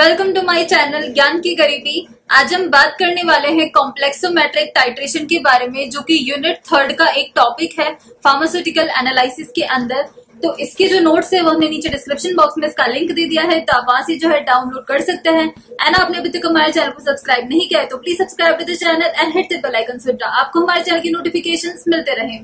Welcome to my channel ज्ञान की गरीबी। आज हम बात करने वाले हैं कॉम्प्लेक्सोमेट्रिक टाइट्रेशन के बारे में, जो कि यूनिट थर्ड का एक टॉपिक है फार्मास्यूटिकल एनालिसिस के अंदर। तो इसके जो नोट्स है, वो हमने नीचे डिस्क्रिप्शन बॉक्स में इसका लिंक दे दिया है तो आप वहाँ से जो है डाउनलोड कर सकते हैं। एंड आपने अभी तक हमारे चैनल को सब्सक्राइब नहीं किया है तो please subscribe to the channel and hit the bell icon so आपको हमारे चैनल की नोटिफिकेशन मिलते रहे।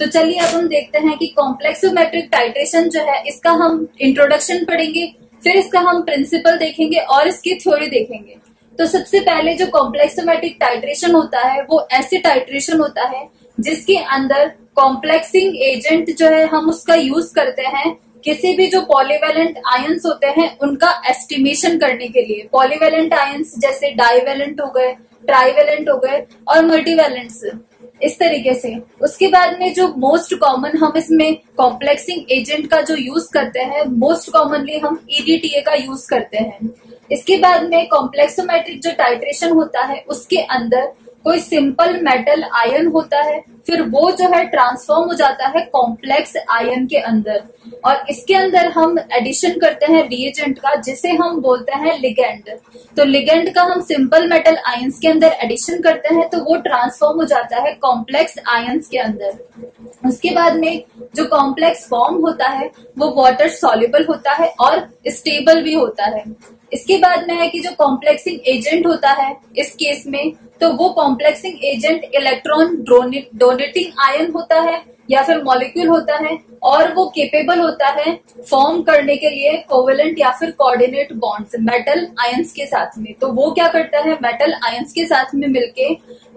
तो चलिए अब हम देखते हैं कि कॉम्प्लेक्सोमेट्रिक टाइट्रेशन जो है, इसका हम इंट्रोडक्शन पढ़ेंगे। फिर इसका हम प्रिंसिपल देखेंगे और इसकी थ्योरी देखेंगे। तो सबसे पहले जो कॉम्प्लेक्सोमेटिक टाइट्रेशन होता है, वो ऐसे टाइट्रेशन होता है, जिसके अंदर कॉम्प्लेक्सिंग एजेंट जो है, हम उसका यूज़ करते हैं। किसी भी जो पॉलीवेलेंट आयंस होते हैं, उनका एस्टिमेशन करने के लिए। पॉलीवेलेंट आयंस जैसे डाइवेलेंट हो गए ट्राइवेलेंट हो गए और मल्टीवेलेंट्स इस तरीके से। उसके बाद में जो मोस्ट कॉमन हम इसमें कॉम्प्लेक्सिंग एजेंट का जो यूज़ करते हैं मोस्ट कॉमनली हम ईडीटीए का यूज़ करते हैं। इसके बाद में कॉम्प्लेक्सोमेट्रिक जो टाइट्रेशन होता है, उसके अंदर कोई सिंपल मेटल आयन होता है, फिर वो जो है ट्रांसफॉर्म हो जाता है कॉम्प्लेक्स आयन के अंदर। और इसके अंदर हम एडिशन करते हैं रिएजेंट का, जिसे हम बोलते हैं लिगेंड तो लिगेंड का हम सिंपल मेटल आयंस के अंदर एडिशन करते हैं तो वो ट्रांसफॉर्म हो जाता है कॉम्प्लेक्स आयंस के अंदर। उसके बाद में जो कॉम्प्लेक्स फॉर्म होता है, वो वाटर सॉल्युबल होता है और स्टेबल भी होता है। इसके बाद में है कि जो कॉम्प्लेक्सिंग एजेंट होता है इस केस में तो वो complexing agent electron donating ion होता है या फिर मॉलिक्यूल होता है और वो केपेबल होता है फॉर्म करने के लिए कोवेलेंट या फिर कोऑर्डिनेट बॉन्ड्स मेटल आयंस के साथ में। तो वो क्या करता है? मेटल आयंस के साथ में मिलके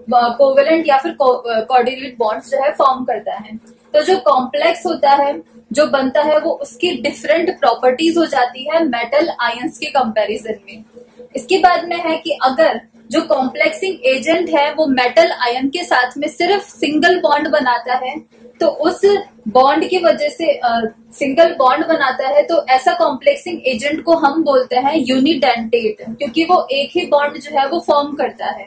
कोवेलेंट या फिर कोऑर्डिनेट बॉन्ड्स जो है फॉर्म करता है। तो जो कॉम्प्लेक्स होता है, जो बनता है, वो उसकी डिफरेंट प्रॉपर्टीज़ हो जाती है मेटल आयंस के कंपैरिजन में। इसके बाद में है कि अगर जो कॉम्प्लेक्सिंग एजेंट है, वो मेटल आयन के साथ में सिर्फ़ सिंगल बॉन्ड बनाता है तो उस बॉन्ड की वजह से सिंगल बॉन्ड बनाता है तो ऐसा कॉम्प्लेक्सिंग एजेंट को हम बोलते हैं यूनिडेंटेट क्योंकि वो एक ही बॉन्ड जो है, वो फॉर्म करता है।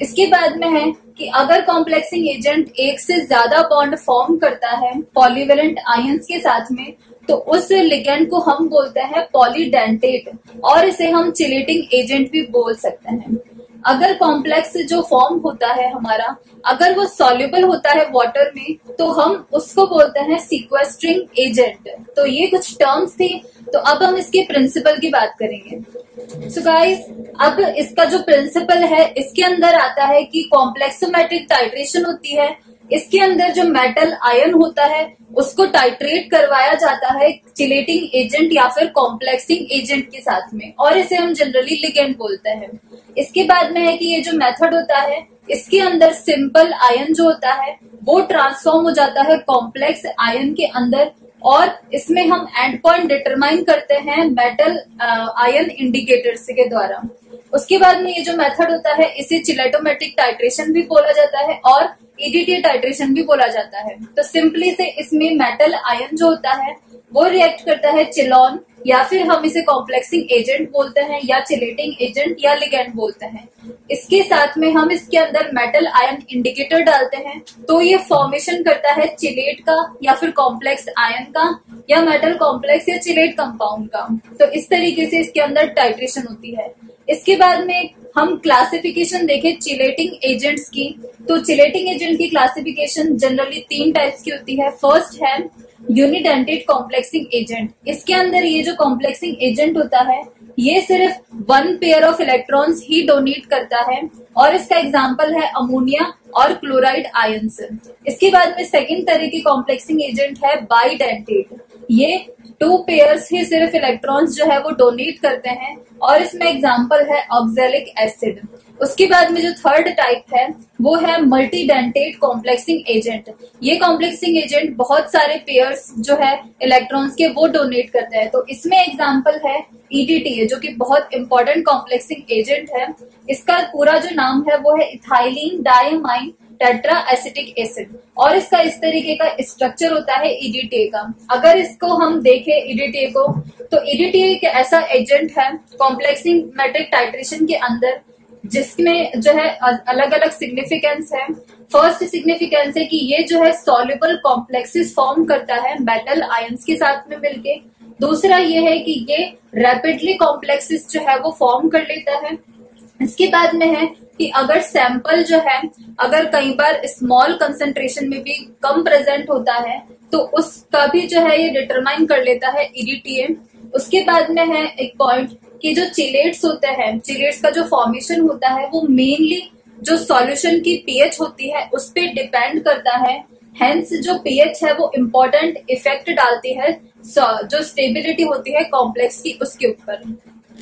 इसके बाद में है कि अगर कॉम्प्लेक्सिंग एजेंट एक से ज़्यादा बॉन्ड फॉर्म करता है पॉलीवेलेंट आयंस के साथ में तो उस लिगेंड को हम बोलते हैं पॉलीडेंटेट और इसे हम चिलेटिंग एजेंट भी बोल सकते हैं। अगर कॉम्प्लेक्स जो फॉर्म होता है हमारा, अगर वो सॉल्युबल होता है वाटर में तो हम उसको बोलते हैं सीक्वेस्ट्रिंग एजेंट तो ये कुछ टर्म्स थे। तो अब हम इसके प्रिंसिपल की बात करेंगे। सो so गाइस अब इसका जो प्रिंसिपल है, इसके अंदर आता है कि कॉम्प्लेक्सोमेट्रिक टाइट्रेशन होती है। इसके अंदर जो मेटल आयन होता है, उसको टाइट्रेट करवाया जाता है चिलेटिंग एजेंट या फिर कॉम्प्लेक्सिंग एजेंट के साथ में। और इसे हम जनरली लिगेंड बोलते हैं। इसके बाद में है कि ये जो मेथड होता है, इसके अंदर सिंपल आयन जो होता है, वो ट्रांसफॉर्म हो जाता है कॉम्प्लेक्स आयन के अंदर। और इसमें हम एंड पॉइंट डिटरमाइन करते हैं मेटल आयन इंडिकेटर्स के द्वारा। उसके बाद में ये जो मेथड होता है, इसे चिलेटोमेटिक टाइट्रेशन भी बोला जाता है और ईडीटी टाइट्रेशन भी बोला जाता है। तो सिंपली से इसमें मेटल आयन जो होता है वो रिएक्ट करता है चिलॉन, या फिर हम इसे कॉम्प्लेक्सिंग एजेंट बोलते हैं, या चिलेटिंग एजेंट या लिगेंड बोलते हैं। इसके साथ में हम इसके अंदर मेटल आयन इंडिकेटर डालते हैं तो ये फॉर्मेशन करता है चिलेट का, या फिर कॉम्प्लेक्स आयन का, या मेटल कॉम्प्लेक्स या चिलेट कंपाउंड का। तो इस तरीके से इसके अंदर टाइट्रेशन होती है। इसके बाद में हम क्लासिफिकेशन देखें चिलेटिंग एजेंट्स की। तो चिलेटिंग एजेंट की क्लासिफिकेशन जनरली तीन टाइप्स की होती है। फ़र्स्ट है यूनिडेंटेड कॉम्प्लेक्सिंग एजेंट इसके अंदर ये जो कॉम्प्लेक्सिंग एजेंट होता है, ये सिर्फ़ वन पेयर ऑफ़ इलेक्ट्रॉन्स ही डोनेट करता है। और इसका एग्ज़ाम्पल है अमोनिया और क्लोराइड आयंस इसके बाद में सेकेंड तरह की कॉम्प्लेक्सिंग एजेंट है बाईडेंटेड ये टू पेयर्स ही सिर्फ़ इलेक्ट्रॉन्स जो है वो डोनेट करते हैं। और इसमें एग्ज़ाम्पल है ऑक्जेलिक एसिड उसके बाद में जो थर्ड टाइप है, वो है मल्टी डेंटेट कॉम्प्लेक्सिंग एजेंट ये कॉम्प्लेक्सिंग एजेंट बहुत सारे पेयर्स जो है इलेक्ट्रॉन्स के, वो डोनेट करते हैं. तो इसमें एग्ज़ाम्पल है ईडीटी जो कि बहुत इंपॉर्टेंट कॉम्प्लेक्सिंग एजेंट है. इसका पूरा जो नाम है, वो है ethylene diamine tetra acetic acid और इसका इस तरीके का स्ट्रक्चर होता है ईडीटी का। अगर इसको हम देखें ईडीटी को तो ईडीटी एक ऐसा एजेंट है कॉम्प्लेक्सिंग मेट्रिक टाइट्रेशन के अंदर, जिसमें जो है अलग अलग सिग्निफिकेंस है। फ़र्स्ट सिग्निफिकेंस है कि ये जो है सॉल्युबल कॉम्प्लेक्सेस फॉर्म करता है मेटल आयंस के साथ में मिलके। दूसरा ये है कि ये रैपिडली कॉम्प्लेक्सिस जो है वो फॉर्म कर लेता है। इसके बाद में है कि अगर सैंपल जो है, अगर कई बार स्मॉल कंसेंट्रेशन में भी कम प्रेजेंट होता है तो उसका भी जो है ये डिटरमाइन कर लेता है ईडीटीए उसके बाद में है एक पॉइंट कि जो चिलेट्स होते हैं चिलेट्स का जो फॉर्मेशन होता है, वो मेनली जो सॉल्यूशन की पीएच होती है, उस पर डिपेंड करता है. हेंस जो पीएच है, वो इम्पोर्टेंट इफ़ेक्ट डालती है जो स्टेबिलिटी होती है कॉम्प्लेक्स की, उसके ऊपर.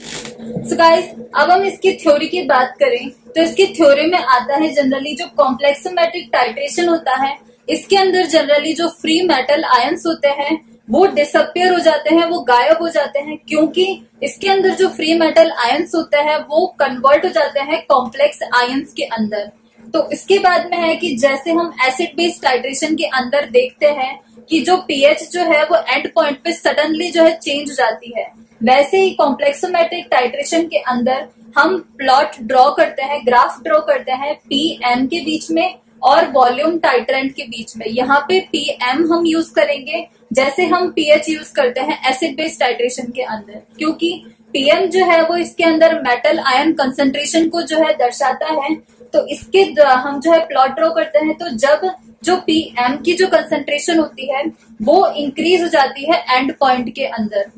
सो गाइस अब हम इसकी थ्योरी की बात करें तो इसकी थ्योरी में आता है जनरली जो कॉम्प्लेक्सोमेट्रिक टाइट्रेशन होता है, इसके अंदर जनरली जो फ्री मेटल आयंस होते हैं, वो डिसअपियर हो जाते हैं, वो गायब हो जाते हैं, क्योंकि इसके अंदर जो फ्री मेटल आयंस होते हैं, वो कन्वर्ट हो जाते हैं कॉम्प्लेक्स आयंस के अंदर। तो इसके बाद में है कि जैसे हम एसिड बेस्ड टाइट्रेशन के अंदर देखते हैं कि जो पीएच जो है, वो एंड पॉइंट पे सडनली जो है चेंज हो जाती है। वैसे ही कॉम्प्लेक्सोमेट्रिक टाइट्रेशन के अंदर हम प्लॉट ड्रॉ करते हैं ग्राफ ड्रॉ करते हैं पी एम के बीच में और वॉल्यूम टाइट्रेंट के बीच में। यहाँ पे पी एम हम यूज़ करेंगे, जैसे हम पीएच यूज़ करते हैं एसिड बेस्ड टाइट्रेशन के अंदर। क्योंकि पीएम जो है वो इसके अंदर मेटल आयन कंसेंट्रेशन को जो है दर्शाता है। तो इसके हम जो है प्लॉट ड्रॉ करते हैं तो जब जो पीएम की जो कंसेंट्रेशन होती है, वो इंक्रीज हो जाती है एंड पॉइंट के अंदर।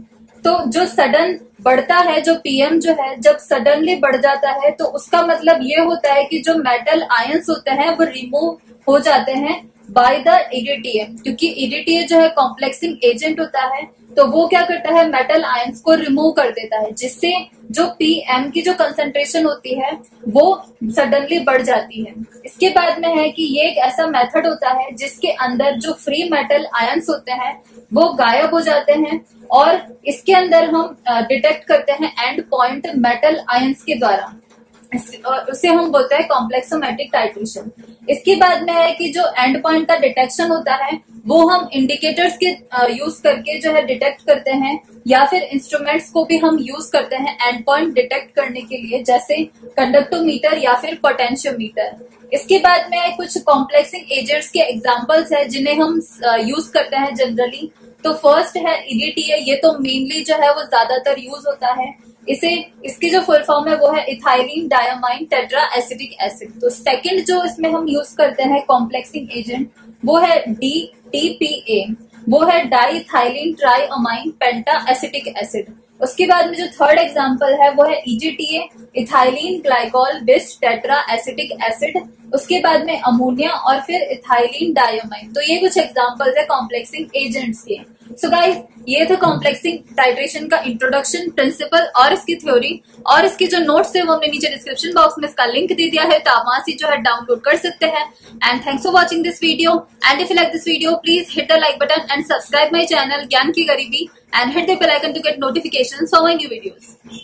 तो जो सडन बढ़ता है, जो पीएम जो है, जब सडनली बढ़ जाता है तो उसका मतलब ये होता है कि जो मेटल आयंस होते हैं, वो रिमूव हो जाते हैं। बाय द ईडीटीए क्योंकि ईडीटीए जो है कॉम्प्लेक्सिंग एजेंट होता है तो वो क्या करता है मेटल आयंस को रिमूव कर देता है, जिससे जो पीएम की जो कंसेंट्रेशन होती है, वो सडनली बढ़ जाती है। इसके बाद में है कि ये एक ऐसा मेथड होता है, जिसके अंदर जो फ्री मेटल आयंस होते हैं, वो गायब हो जाते हैं, और इसके अंदर हम डिटेक्ट करते हैं एंड पॉइंट मेटल आयंस के द्वारा। उसे हम बोलते हैं कॉम्प्लेक्सोमेट्रिक टाइट्रेशन इसके बाद में है कि जो एंड पॉइंट का डिटेक्शन होता है, वो हम इंडिकेटर्स के यूज़ करके जो है डिटेक्ट करते हैं, या फिर इंस्ट्रूमेंट्स को भी हम यूज़ करते हैं एंड पॉइंट डिटेक्ट करने के लिए, जैसे कंडक्टोमीटर या फिर पोटेंशियोमीटर इसके बाद में कुछ कॉम्प्लेक्सिंग एजेंट्स के एग्जाम्पल्स है, जिन्हें हम यूज़ करते हैं जनरली तो फ़र्स्ट है ईडीटीए ये तो मेनली जो है वो ज़्यादातर यूज़ होता है। इसे, इसकी जो फुल फॉर्म है वो है ethylene diamine tetra acidic acid तो सेकंड जो इसमें हम यूज़ करते हैं कॉम्प्लेक्सिंग एजेंट वो है डी टी पी ए वो है diethylene triamine penta acetic acid उसके बाद में जो थर्ड एग्ज़ाम्पल है, वो है EGTA ethylene glycol bis tetra acetic acid उसके बाद में अमोनिया और फिर इथाइलिन डायोमाइन तो ये कुछ एग्जाम्पल्स है कॉम्प्लेक्सिंग एजेंट्स के. सो so गाइस ये था कॉम्प्लेक्सिंग टाइट्रेशन का इंट्रोडक्शन प्रिंसिपल और इसकी थ्योरी और इसके जो नोट्स है वो हमने नीचे डिस्क्रिप्शन बॉक्स में इसका लिंक दे दिया है तो आप वहाँ से जो है डाउनलोड कर सकते हैं. And thanks for watching this video and if you like this video please hit the like button and subscribe my channel Gyan Ki Garibi and hit the bell icon to get notification for my new videos.